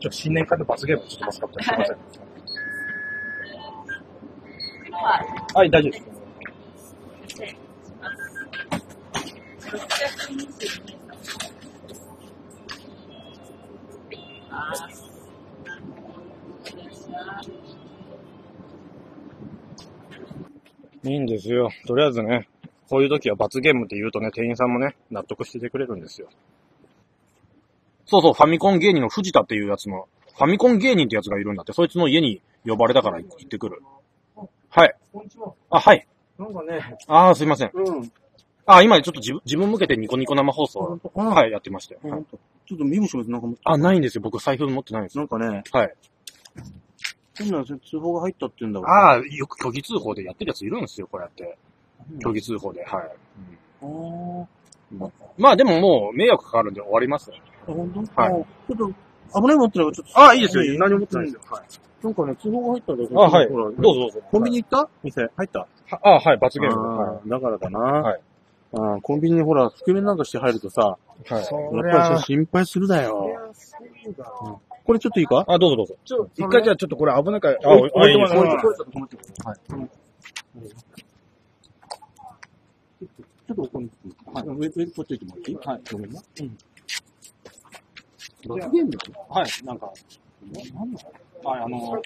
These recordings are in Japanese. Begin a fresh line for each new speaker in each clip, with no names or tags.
ちょっと新年会の罰ゲームちょっとまずかったすいません。はい、大丈夫です。いいんですよ。とりあえずね、こういう時は罰ゲームって言うとね、店員さんもね、納得しててくれるんですよ。そうそう、ファミコン芸人の藤田っていうやつの、ファミコン芸人ってやつがいるんだって、そいつの家に呼ばれたから行ってくる。はい。
こんにちは。
あ、はい。
なんかね、
あー、すいません。
うん。
あ、今ちょっと自分自分向けてニコニコ生放送、
あ
はい、やってましたよ。
ほんとちょっと身分証明なんか持って
あ、ないんですよ。僕財布持ってないんですよ。
なんかね、
はい。
変な通報が入ったって言うんだわ。
ああ、よく虚偽通報でやってるやついるんですよ、こうやって。虚偽通報で、はい。
あー
まあでももう迷惑かかるんで終わりますよ。
あ、ほんと
はい
あちょっと、危ないもんってのがちょっと。
ああ、いいですよ。何も持ってないですよ。はい。
なんかね、通報が入ったんだよ。
あはい。どうぞどうぞ。
コンビニ行った？店、入った？
はあはい、罰ゲーム。
だからだな。
はい
あーコンビニにほら、覆面なんかして入るとさ、
い。はい。
やっぱり心配するだよ。これちょっといいか？
あ、どうぞどうぞ。
ちょ、
一回じゃあちょっとこれ危ないから、あ、
あ、
置いてもら
って。はい。ちょっとここに、はい。上、上、こっち行ってもらっていい？はい。ごめんな。うん。罰ゲーム？
はい、なんか、
なんだ
はい、あの、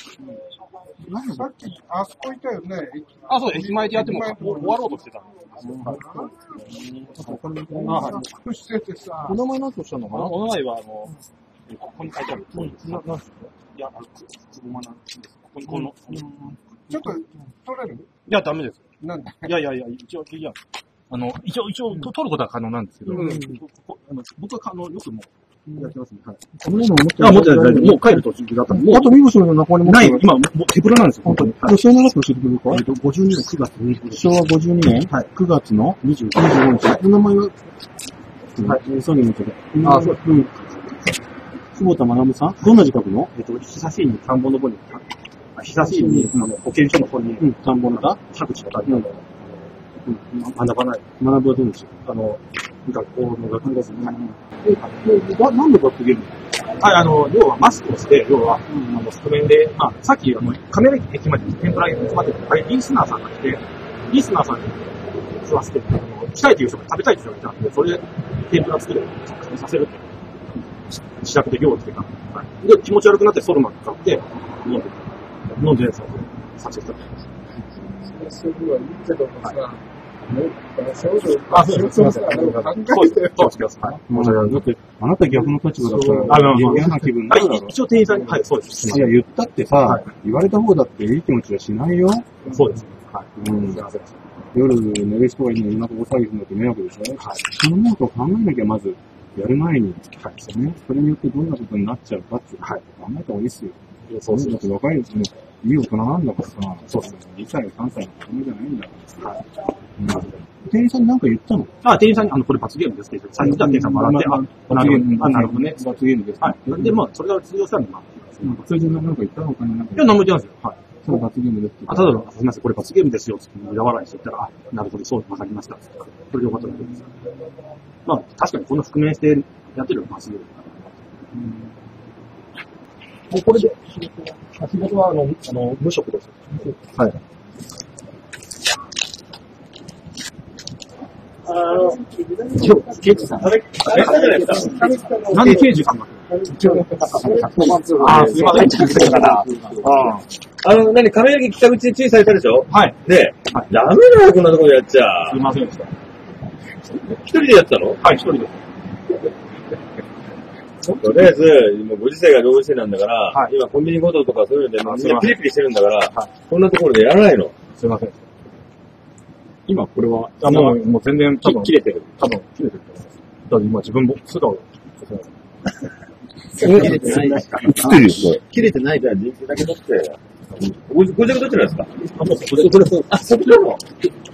さっき、あそこいたよね。
あ、そう、駅前でやっても終わろうとしてたんですあ、はい。
隠しててさ
お、名前なんておっしゃるのかな？
お名前は、あの、ここに書いてある。
な、なんすか
いや、あの、くくぼまなんです。ここに、この、い
ちょっと取れる？
や、ダメです。
なんだ
いやいやいや、一応、いや、あの、一応、一応、と取ることは可能なんですけど、
うん
ここあの僕は、あの、よくもう、やってますね。はい。
このの持って
あ、持ってないです。もう帰る途中だったんで、も
あと、身分の中に
う、
持って
ない、今、もう手ぶらなんですよ。
本当に。
はい。
それなら教えてくれるか
えっと、52年9月25日。
昭和52年
はい
9月の
25
25日。お名前は？はい。そういうので。
あそう
うん。久保田学さん？どんな字書くの？
えっと、久しいに田んぼの方に、あ久しいに、あの、保健所の方に、
うん。田んぼの田
各地の書いてある。うん。学ばない。
学ぶはどうでしょう
あの、学校の学部ですね。
うななんで罰ゲーム
はい、あの、要はマスクをして、要は、あの、覆面で、まあ、さっき、あの、亀梨駅まで天ぷらに集まってて、あれ、リスナーさんが来て、リスナーさんに食わせて、あの、来たいという人が食べたいという人がいたんで、それで天ぷら作る、食べさせるっていう、試着で量をつけた。はい。で、気持ち悪くなってソルマン買って、飲んで、飲んで、その、撮影した。
すごい、いいけどもさ、ね、少女、
あそうですすいません
あなた逆の立場だった
そう
ら、
あの
嫌な気分にな
あ
るだろ。
一応店員さんに、はい、そうです。
いや、言ったってさ、
はい
言われた方だっていい気持ちはしないよ。
そうです。はい。
うん
すいません。
夜寝る人がいるのに今ここ騒ぎするのって迷惑でしょ
はい。
そのことを考えなきゃまず、やる前に、はい。ね、それによってどんなことになっちゃうかっていう、はい。考えた方がいいっすよ。
そうです
だって若いうちに、いい大人なんだからさ、
そうです
2歳、3歳の子供じゃないんだから
はい。
うん店員さんに何か言ったの？
あ、店員さんに、あの、これ罰ゲームですって言って、最初店員さん笑って、あ、なるほど、あ、なるほどね。
罰ゲームです。
はい。で、まあ、それが通用したんで、まあ、
なんか、それで何か言ったのかな？なんか
いや、何も言ってないですよ。はい。
それ罰ゲームです。
あ、ただ、すみません、これ罰ゲームですよ、って苦笑いして言ったら、あ、なるほど、そう、わかりました。それでよかったです。まあ、確かにこの覆面してやってるのは罰ゲームだから。もうこれで、仕事は、仕事は、あの、あの、無職です。はい。
あの、
刑事さん。あれあれじゃないですか。なんで刑事さんがあ、すみません。
ああの、何、亀焼き北口で注意されたでしょ？
はい。
ねえ、
はい
ダメだよ、こんなところでやっちゃ。
すみませんでした。
一人でやったの？
はい、一人です。
とりあえず、もうご時世がどうしてなんだから、
はい
今コンビニ強盗とかそういうので、みんなピリピリしてるんだから、
はい
こんなところでやらないの。
すみません。
今これは、
あ、もう、もう全然、多分
切れてる。
多分、切れてると思います。だって今自分も素顔、
切れてない。切ってるよ、これ。
切れてない
じゃあ、人生だけ取って。ごご自宅どちらですか？
あ、もうこれ、これ、これ
あ、そっちなの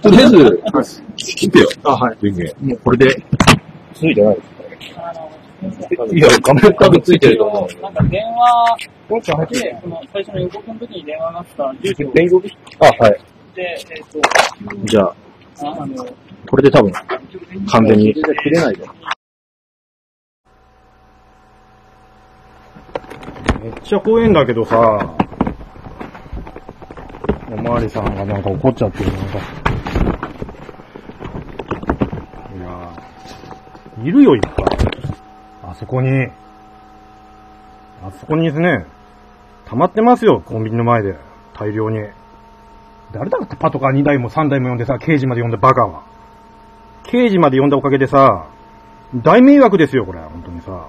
とりあえず、切ってよ。
あ、はい。もうこれで、ついてない。
いや、画面多分ついてると思う。
なんか電話で、その最初の予告の時に電話があった住所
電動あ、はい。
で、えっ、と、
じゃあ、
ああの、
これで多分、完全に。
切れないで。
めっちゃ怖えんだけどさ、おまわりさんがなんか怒っちゃってる、なんか。いやーいるよ、いっぱい。あそこに。あそこにですね、溜まってますよ、コンビニの前で。大量に。誰だってパトカー2台も3台も呼んでさ、刑事まで呼んだバカは。刑事まで呼んだおかげでさ、大迷惑ですよ、これ、本当にさ。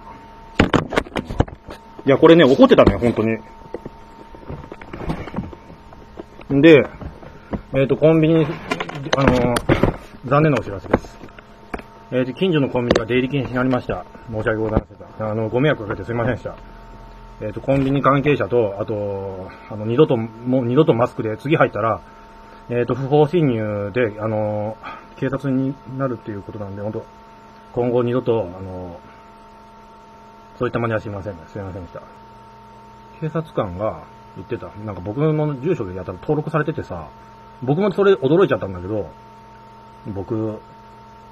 いや、これね、怒ってたね、本当に。んで、えっ、と、コンビニ、あのー残念なお知らせです。えっ、と、近所のコンビニが出入り禁止になりました。申し訳ございませんでした。あの、ご迷惑かけてすみませんでした。えっ、と、コンビニ関係者と、あと、あの、二度と、もう二度とマスクで次入ったら、えっ、と、不法侵入で、あの、警察になるっていうことなんで、本当今後二度と、あの、そういった真似はしません。すみませんでした。警察官が言ってた、なんか僕の住所でやったら登録されててさ、僕もそれ驚いちゃったんだけど、僕、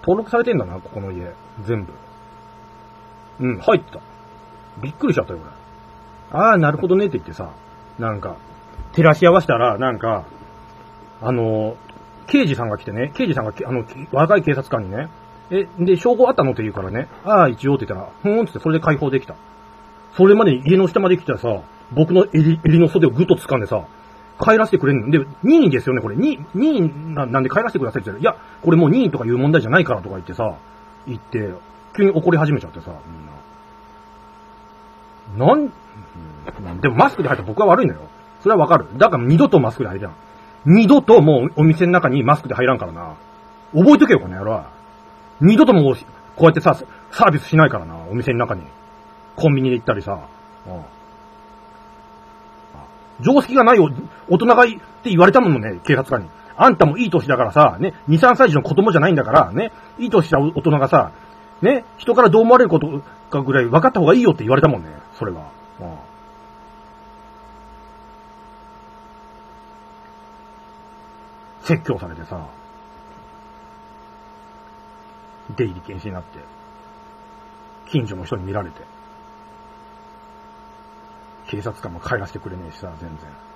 登録されてんだな、ここの家。全部。うん、入ってた。びっくりしちゃったよ、俺。ああ、なるほどねって言ってさ、なんか、照らし合わせたら、なんか、あの、刑事さんが来てね、刑事さんが、あの、若い警察官にね、え、で、証拠あったの？って言うからね、ああ、一応って言ったら、ふーんってってそれで解放できた。それまで家の下まで来たらさ、僕の襟襟の袖をぐっと掴んでさ、帰らせてくれん。で、任意ですよね、これ。任任意ななんで帰らせてくださいって言ったら、いや、これもう任意とかいう問題じゃないからとか言ってさ、言って、急に怒り始めちゃってさ、みんな。なん、うんでもマスクで入ったら僕は悪いのよ。それはわかる。だから二度とマスクで入らん。二度ともうお店の中にマスクで入らんからな。覚えとけよ、この野郎。二度ともうこうやってさ、サービスしないからな、お店の中に。コンビニで行ったりさ。うん常識がないお大人がいって言われたもんね、警察官に。あんたもいい年だからさ、ね、2、3歳児の子供じゃないんだから、ね、いい年した大人がさ、ね、人からどう思われることかぐらい分かった方がいいよって言われたもんね、それが。うん説教されてさ、出入り禁止になって、近所の人に見られて、警察官も帰らせてくれねえしさ、全然。